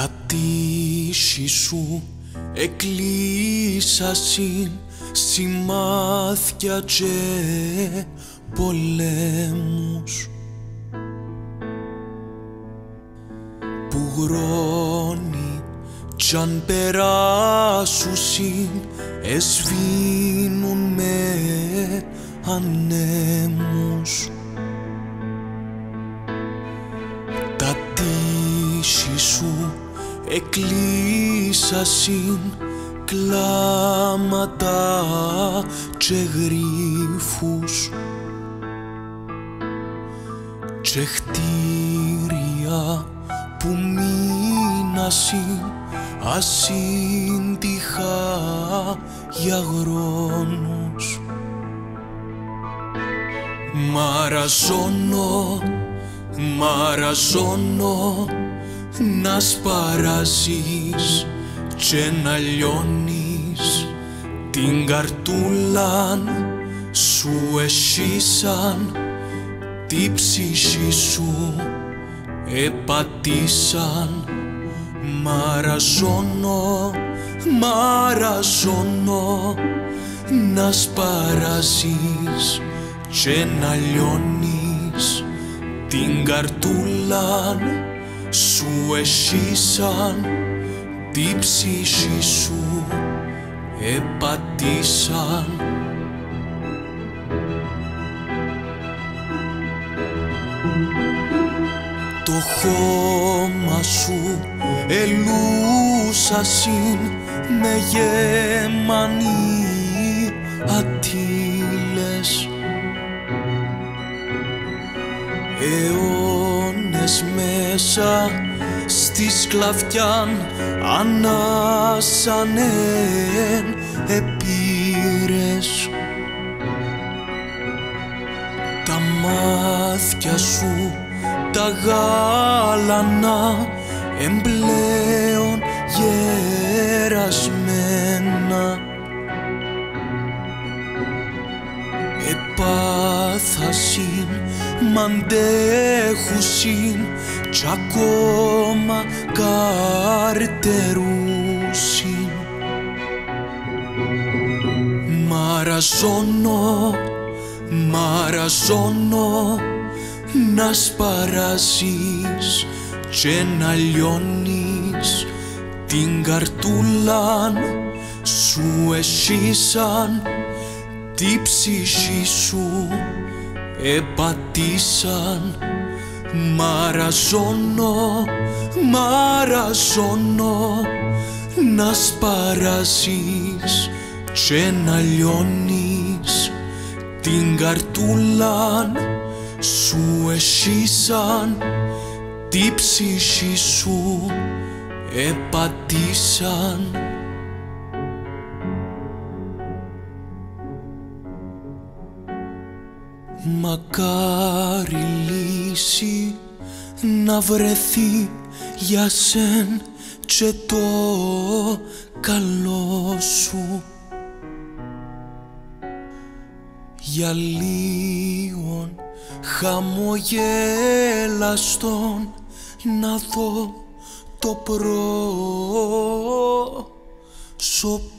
Τα τύχη σου εκλείσασιν σημάδια και πολέμους. Που γρόνι κι αν περάσουσιν εσβήνουν με ανέμους εκλείσασιν κλάματα και γρίφους και χτίρια που μείνασιν ασύντυχα για χρόνους Μαραζώνω, μαραζώνω να σπαράζεις και να λιώνεις την καρτούλα σου εσύσαν τη ψυχή σου επατήσαν. Μαραζώνω, μαραζώνω να σπαράζεις και να λιώνεις την καρτούλα σου εσύσαν τη ψυχή σου επατήσαν. Το χώμα σου ελούσασιν με γεμανή ατύλες αιώνες μέσα στη σκλαβιάν ανάσανεν επίρες. Τα μάτια σου τα γάλανα εμπλέον γερασμένα επάθασιν μαντέχουσιν κι ακόμα καρτερούσιν Μαραζώνω, μαραζώνω να σπαράζεις και να λιώνεις την καρτούλα σου εσύσαν τη ψυχή σου επατήσαν Μαραζώνω, μαραζώνω να σπαράζεις και να λιώνεις. Την καρτούλα σου εσύσαν τη ψυχή σου επατήσαν Μακάρι λύση να βρεθεί για σεν και το καλό σου. Για λίγον χαμογέλαστον να δω το πρόσωπό σου